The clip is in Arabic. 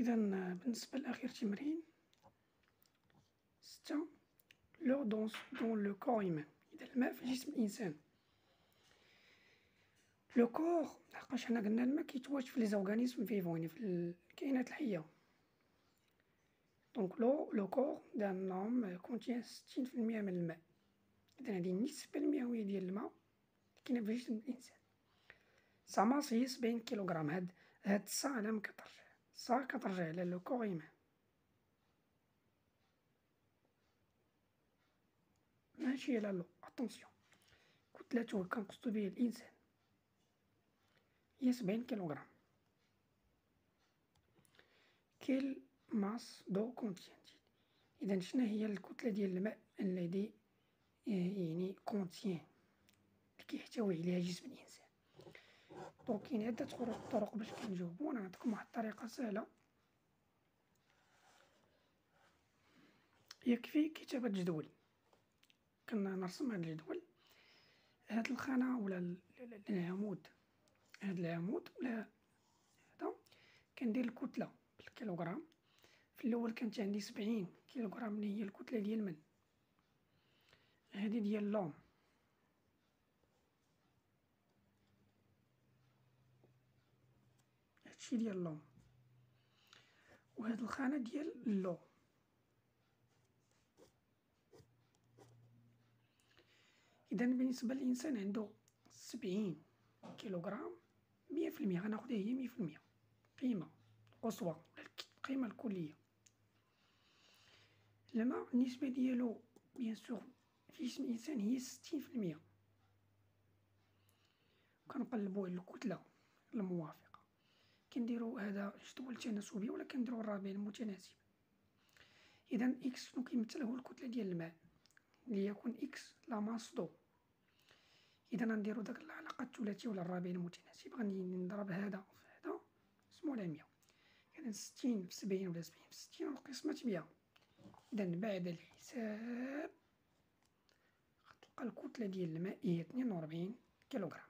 إذا بالنسبة لآخر تمرين ستة l'eau dans dans le corps humain إذا الماء في جسم الإنسان. le corps لحقاش حنا قلنا الماء كيتواجد في les organismes vivants يعني في الكائنات الحية. donc le le corps ديالنا contient ستين في المية من الماء. إذا هذه النسبة المئوية ديال الماء كاينة في جسم الإنسان. سا ماس هي سبعين كيلوغرام هاد هاد السا على ما سا كترجع إيمان ماشي على لو اتونسيون كتلته كنقصدو بها الإنسان. هي سبعين كيلوغرام. كيل ماس دو كونتيان إذا شنا هي الكتلة ديال الماء الذي يعني contient اللي كيحتوي عليها جسم الإنسان. donc كاين عدة طرق باش كنجاوبو أنا نعطيكم واحد الطريقة سهلة. يكفي كتابة جدول كنرسم هاد الجدول. هاد الخانة ولا العمود هاد العمود ولا هذا كندير الكتلة بالكيلوغرام. في الأول كانت عندي سبعين كيلوغرام اللي هي الكتلة ديال من هادي ديال لوم هادشي ديال لوم وهاد الخانة ديال اللو إذا بالنسبة للإنسان عنده سبعين كيلوغرام مية في المية. غناخدها هي مية في المية. قيمة قصوى القيمة الكلية. الماء النسبة ديالو bien sûr في جسم الإنسان هي ستين في المية. كنقلبو على الكتلة الموافقة كنديرو هذا جدول تناسبي ولا كنديرو الرابع المتناسب إذا x شنو كيمثل هو الكتلة ديال الماء؟ ليكن x la masse d'eau. إذا غنديرو داك العلاقة الثلاثية ولا الرابع المتناسب. غادي نضرب هذا في هذا نقسمو على مية. إذا ستين في سبعين ولا سبعين في ستين وقسمة مية. إذا بعد الحساب غتلقى الكتلة ديال الماء هي اثنين وربعين كيلوغرام.